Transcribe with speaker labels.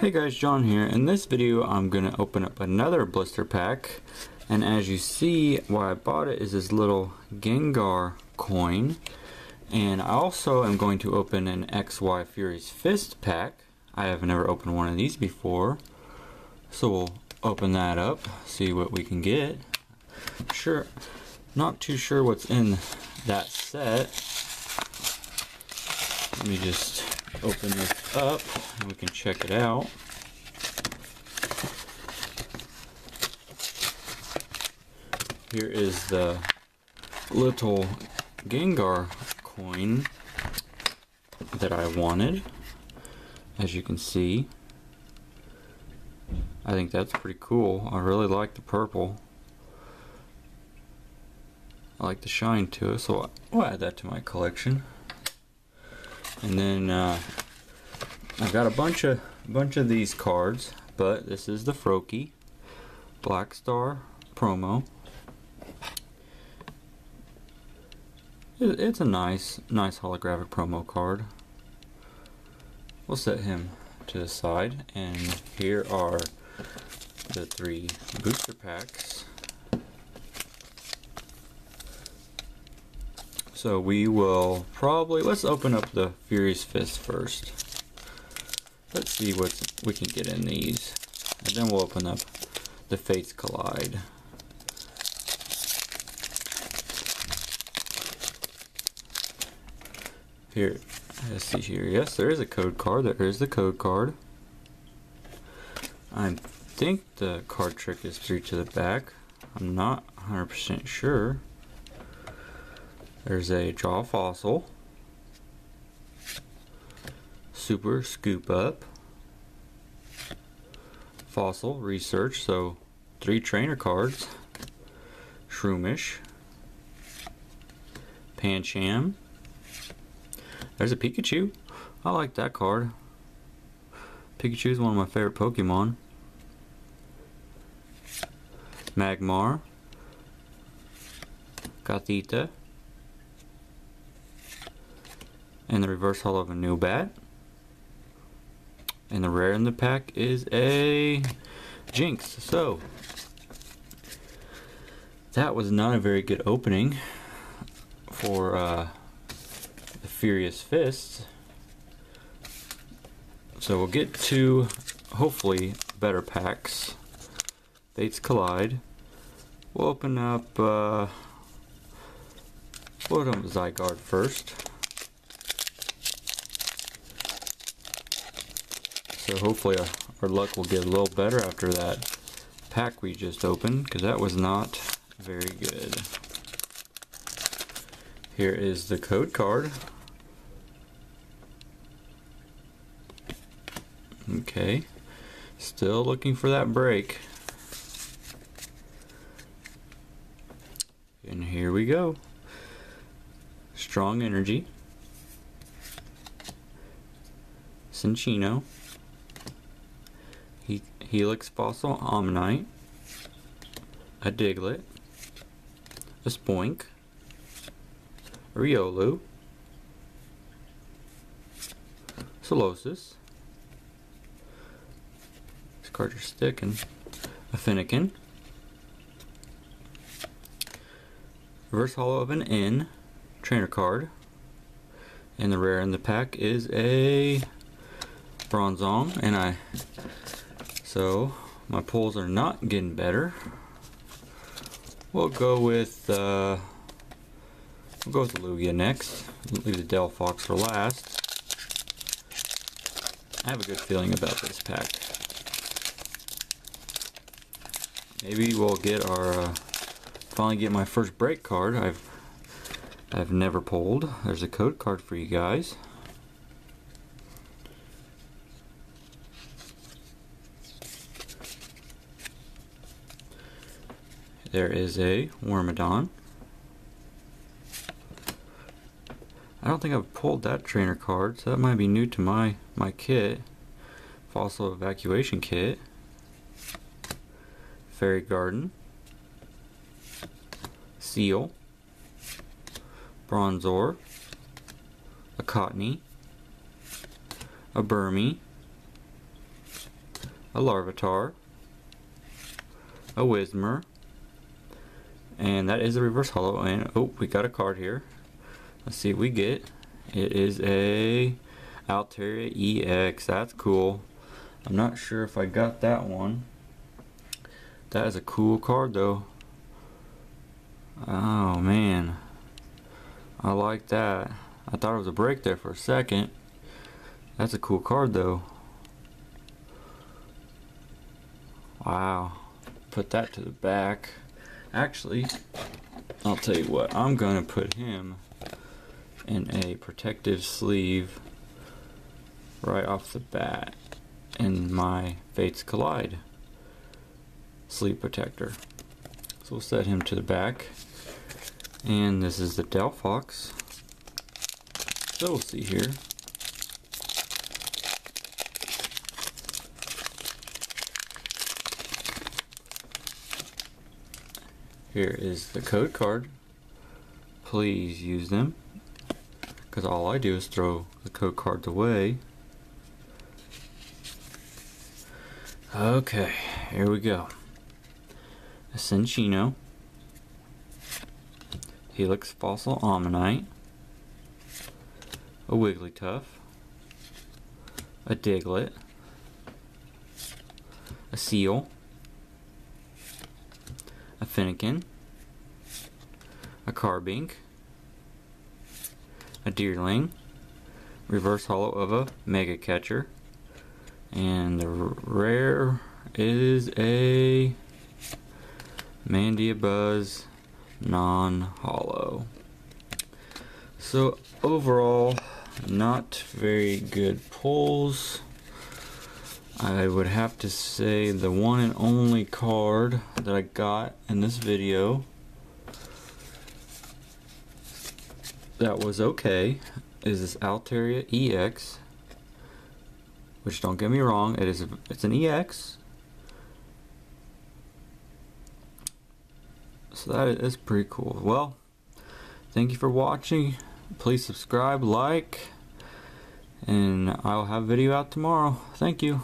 Speaker 1: Hey guys, John here. In this video, I'm going to open up another blister pack. And as you see, why I bought it is this little Gengar coin. And I also am going to open an XY Furious Fist pack. I have never opened one of these before. So we'll open that up, see what we can get. Sure, not too sure what's in that set. Let me just open this up and we can check it out. Here is the little Gengar coin that I wanted. As you can see, I think that's pretty cool. I really like the purple. I like the shine to it, so I'll add that to my collection. And then uh, I've got a bunch of bunch of these cards, but this is the Froakie Black Star promo. It's a nice, nice holographic promo card. We'll set him to the side, and here are the three booster packs. So we will probably, let's open up the Furious Fist first. Let's see what we can get in these. And then we'll open up the Fates Collide. Here, let's see here. Yes, there is a code card. There is the code card. I think the card trick is through to the back. I'm not 100% sure. There's a jaw fossil. Super scoop up. Fossil research, so three trainer cards. Shroomish. Pancham. There's a Pikachu. I like that card. Pikachu is one of my favorite Pokemon. Magmar. Gothita. And the reverse holo of a Noibat. And the rare in the pack is a Jynx. So, that was not a very good opening for uh, the Furious Fists. So we'll get to, hopefully, better packs. Fates Collide. We'll open up, uh, we'll open Zygarde first. So hopefully our, our luck will get a little better after that pack we just opened, because that was not very good. Here is the code card. Okay, still looking for that break. And here we go. Strong Energy. Cinccino. He Helix Fossil Omanyte. A Diglett. A Spoink. A Riolu. Solosis. These cards are sticking. A Fennekin. Reverse holo of an N trainer card. And the rare in the pack is a Bronzong. And I so my pulls are not getting better. We'll go with uh, we'll go with Lugia next. Leave the Delphox for last. I have a good feeling about this pack. Maybe we'll get our uh, finally get my first break card. I've I've never pulled. There's a code card for you guys. There is a Wormadam. I don't think I've pulled that trainer card, so that might be new to my, my kit. Fossil Excavation Kit. Fairy Garden. Seel. Bronzor. A Cottonee. A Burmy. a Larvitar, a Whismur, and that is a reverse holo. And oh, we got a card here. Let's see what we get. It is a Altaria EX. That's cool. I'm not sure if I got that one. That is a cool card though. Oh man. I like that. I thought it was a break there for a second. That's a cool card though. Wow. Put that to the back. Actually, I'll tell you what. I'm going to put him in a protective sleeve right off the bat in my Fates Collide sleeve protector. So we'll set him to the back. And this is the Delphox. So we'll see here. Here is the code card. Please use them. Because all I do is throw the code cards away. Okay, here we go. A Cinccino. Helix Fossil Omanyte. A Wigglytuff. A Diglett. A Seel a Fennekin, a Carbink, a Deerling, reverse holo of a Mega Catcher, and the rare is a Mandibuzz non-holo. So overall, not very good pulls. I would have to say the one and only card that I got in this video that was okay is this Altaria EX which don't get me wrong it is it's an EX so that is pretty cool. Well thank you for watching. Please subscribe like and I'll have a video out tomorrow. Thank you